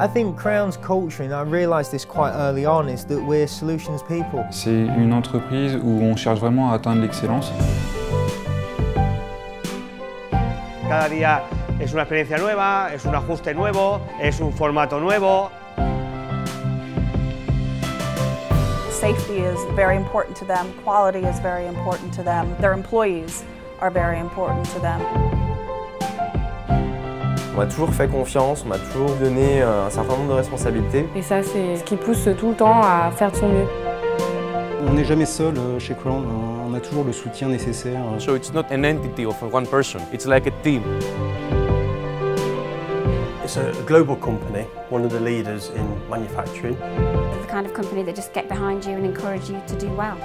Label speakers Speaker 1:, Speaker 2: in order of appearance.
Speaker 1: I think Crown's culture, and I realised this quite early on, is that we're solutions people.
Speaker 2: C'est une entreprise où on cherche vraiment à atteindre l'excellence.
Speaker 3: Cada día es una experiencia nueva, es un ajuste nuevo, es un formato nuevo.
Speaker 4: Safety is very important to them, quality is very important to them, their employees are very important to them.
Speaker 5: On m'a toujours fait confiance, on m'a toujours donné euh, un certain nombre de responsabilités.
Speaker 6: Et ça, c'est ce qui pousse tout le temps à faire de son mieux.
Speaker 7: On n'est jamais seul euh, chez Crown, on a toujours le soutien nécessaire.
Speaker 8: So it's not an entity of one person, it's like a team.
Speaker 9: It's a global company, one of the leaders in manufacturing.
Speaker 10: The kind of company that just get behind you and encourage you to do well.